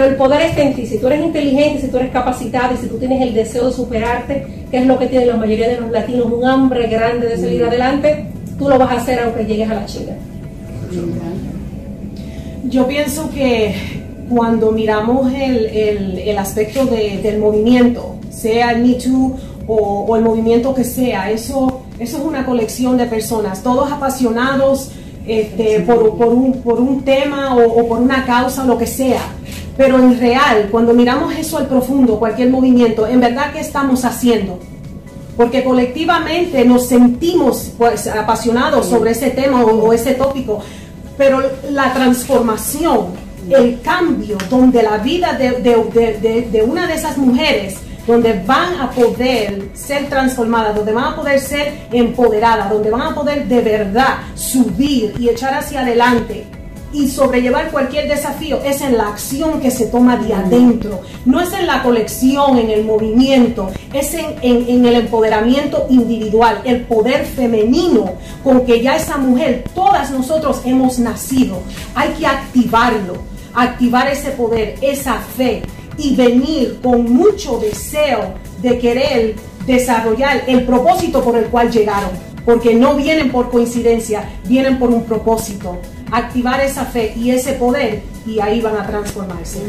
pero el poder está en ti. Si tú eres inteligente, si tú eres capacitado y si tú tienes el deseo de superarte, que es lo que tienen la mayoría de los latinos, un hambre grande de salir adelante, tú lo vas a hacer aunque llegues a la China. Yo pienso que cuando miramos el, el, aspecto del movimiento, sea el Me Too o, el movimiento que sea, eso, eso es una colección de personas, todos apasionados este, por, por, un, por, un, tema o, o, por una causa o lo que sea. Pero en real, cuando miramos eso al profundo, cualquier movimiento, en verdad, ¿qué estamos haciendo? Porque colectivamente nos sentimos pues, apasionados sobre ese tema o ese tópico, pero la transformación, el cambio, donde la vida de, una de esas mujeres, donde van a poder ser transformadas, donde van a poder ser empoderadas, donde van a poder de verdad subir y echar hacia adelante y sobrellevar cualquier desafío es en la acción que se toma de adentro, no es en la colección, en el movimiento, es en, en, el empoderamiento individual, el poder femenino con que ya esa mujer, todas nosotros hemos nacido. Hay que activarlo, activar ese poder, esa fe y venir con mucho deseo de querer desarrollar el propósito por el cual llegaron, porque no vienen por coincidencia, vienen por un propósito activar esa fe y ese poder y ahí van a transformarse.